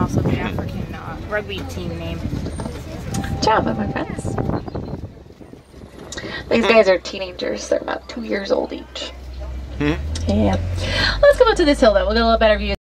also the African uh, rugby team name. My friends. These hmm. guys are teenagers. They're about two years old each. Hmm? Yeah. Let's go up to this hill though. We'll get a little better view.